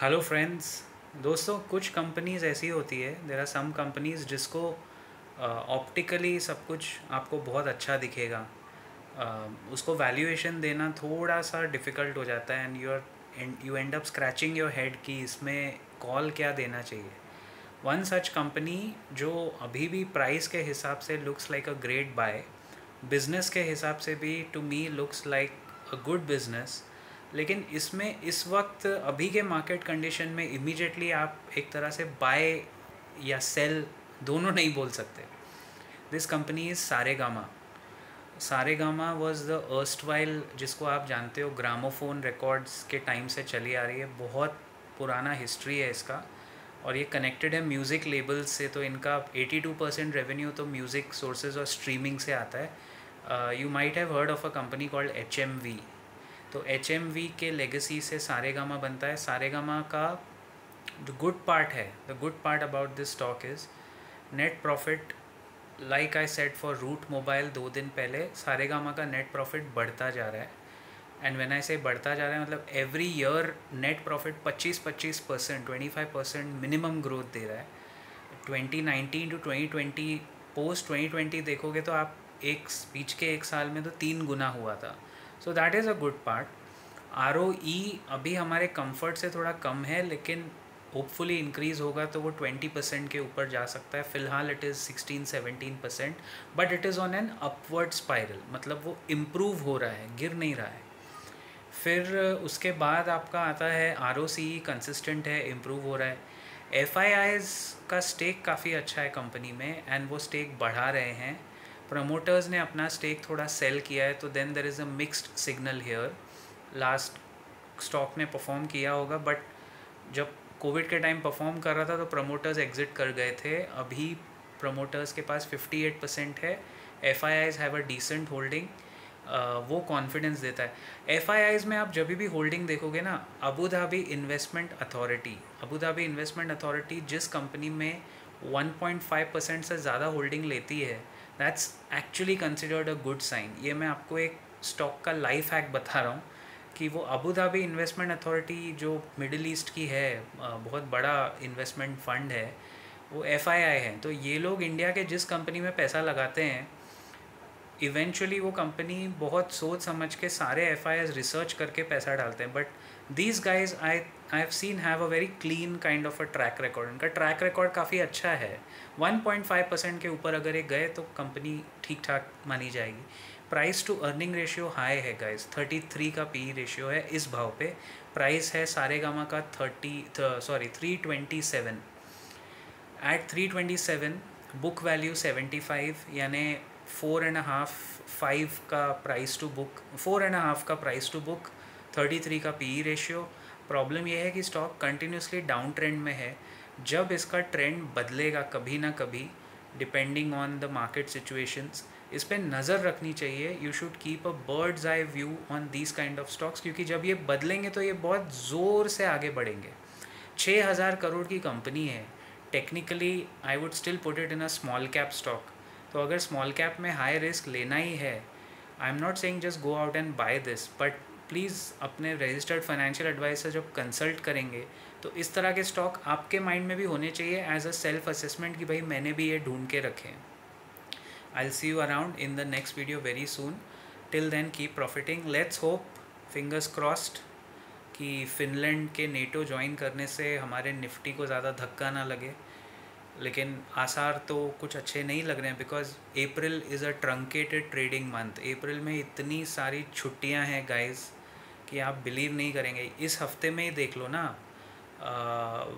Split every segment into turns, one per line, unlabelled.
Hello friends दोस्तों कुछ companies ऐसी होती है देर आर सम कंपनीज़ जिसको ऑप्टिकली uh, सब कुछ आपको बहुत अच्छा दिखेगा। uh, उसको वैल्यूएशन देना थोड़ा सा डिफ़िकल्ट हो जाता है and you are you end up scratching your head कि इसमें कॉल क्या देना चाहिए। वन सच कंपनी जो अभी भी प्राइस के हिसाब से looks like a great buy business के हिसाब से भी to me looks like a good business लेकिन इसमें, इस वक्त अभी के मार्केट कंडीशन में इमीडिएटली आप एक तरह से बाय या सेल दोनों नहीं बोल सकते। This company is Saregama Saregama was the erstwhile जिसको आप जानते हो ग्रामोफोन रिकॉर्ड्स के टाइम से चली आ रही है। बहुत पुराना हिस्ट्री है इसका। और ये कनेक्टेड है म्यूज़िक लेबल्स से तो इनका 82 परसेंट रेवेन्यू तो म्यूज़िक सोर्सेज और स्ट्रीमिंग से आता है। You might have heard of a company called H M V तो HMV के लेगेसी से सारे गामा बनता है। सारे गामा का द गुड पार्ट है। The good part about this stock is net profit like I said for Route Mobile दो दिन पहले, सारे गामा का नेट प्रॉफिट बढ़ता जा रहा है। एंड वेन आई से बढ़ता जा रहा है मतलब every year net profit 25-25 percent twenty five percent minimum growth दे रहा है। 2019 टू 2020 पोस्ट 2020 देखोगे तो आप एक बीच के एक साल में तो तीन गुना हुआ था। So that is a good part R O E अभी हमारे कंफर्ट से थोड़ा कम है, लेकिन होपफुली इंक्रीज़ होगा तो वो ट्वेंटी परसेंट के ऊपर जा सकता है। फ़िलहाल it is sixteen seventeen percent but it is on an upward spiral मतलब वो इम्प्रूव हो रहा है, गिर नहीं रहा है। फिर उसके बाद आपका आता है R O C E consistent है इम्प्रूव हो रहा है। एफ़ आई आईज़ का स्टेक काफ़ी अच्छा है कंपनी में एंड वो स्टेक बढ़ा रहे हैं। प्रमोटर्स ने अपना स्टेक थोड़ा सेल किया है तो then there is a mixed signal here last stock ने परफॉर्म किया होगा बट जब कोविड के टाइम परफॉर्म कर रहा था तो प्रमोटर्स एग्जिट कर गए थे. अभी प्रमोटर्स के पास 58 परसेंट है. F I Is have a decent holding वो कॉन्फिडेंस देता है। एफ़ आई आईज में आप जब भी होल्डिंग देखोगे ना Abu Dhabi Investment Authority Abu Dhabi Investment Authority जिस कंपनी में 1.5 परसेंट से ज़्यादा होल्डिंग लेती है that's actually considered a good sign ये मैं आपको एक स्टॉक का लाइफ हैक बता रहा हूँ कि वो अबू धाबी इन्वेस्टमेंट अथॉरिटी जो मिडिल ईस्ट की है बहुत बड़ा इन्वेस्टमेंट फंड है, वो आई है। तो ये लोग इंडिया के जिस कंपनी में पैसा लगाते हैं इवेंचुअली वो कंपनी बहुत सोच समझ के सारे एफ़ रिसर्च करके पैसा डालते हैं but these guys I I have seen have a very clean kind of a track record उनका ट्रैक रिकॉर्ड काफ़ी अच्छा है। 1.5 परसेंट के ऊपर अगर ये गए तो कंपनी ठीक ठाक मानी जाएगी। Price to earning ratio high है गाइज़ 33 का पी रेशियो है इस भाव पे। प्राइस है सारे गामा का 30 सॉरी 327 एट 327 बुक वैल्यू 75 यानी फोर एंड हाफ़ फाइव का price to book four and half का प्राइस टू बुक 33 का पी रेशियो प्रॉब्लम यह है कि स्टॉक कंटिन्यूसली डाउन ट्रेंड में है। जब इसका ट्रेंड बदलेगा कभी ना कभी depending on the market situations इस पर नज़र रखनी चाहिए। You should keep a bird's eye view on these kind of stocks क्योंकि जब ये बदलेंगे तो ये बहुत ज़ोर से आगे बढ़ेंगे। छः हज़ार करोड़ की कंपनी है। Technically I would still put it in a small cap stock तो अगर स्मॉल कैप में हाई रिस्क लेना ही है I am not saying just go out and buy this but please अपने रजिस्टर्ड फाइनेंशियल एडवाइसर जब consult करेंगे तो इस तरह के स्टॉक आपके माइंड में भी होने चाहिए एज अ सेल्फ असेसमेंट कि भाई मैंने भी ये ढूंढ के रखे I see you around in the next video very soon till then keep profiting let's hope fingers crossed कि फिनलैंड के नेटो ज्वाइन करने से हमारे निफ्टी को ज़्यादा धक्का ना लगे। लेकिन आसार तो कुछ अच्छे नहीं लग रहे हैं because April is a truncated trading month April में इतनी सारी छुट्टियाँ हैं गाइज़ कि आप बिलीव नहीं करेंगे। इस हफ़्ते में ही देख लो ना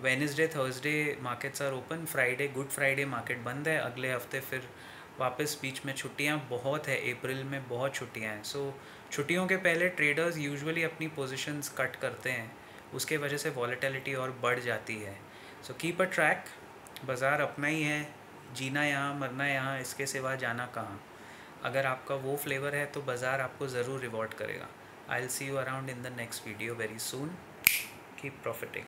Wednesday Thursday markets are open Friday Good Friday market बंद है अगले हफ़्ते फिर वापस बीच में छुट्टियाँ बहुत है अप्रैल में बहुत छुट्टियाँ हैं। सो so, छुट्टियों के पहले ट्रेडर्स यूजुअली अपनी पोजीशंस कट करते हैं उसके वजह से वॉलेटिलिटी और बढ़ जाती है। सो कीप अ ट्रैक बाज़ार अपना ही है, जीना यहाँ, मरना यहाँ, इसके सिवा जाना कहाँ? अगर आपका वो फ्लेवर है तो बाज़ार आपको ज़रूर रिवॉर्ड करेगा। I'll see you around in the next video very soon keep profiting.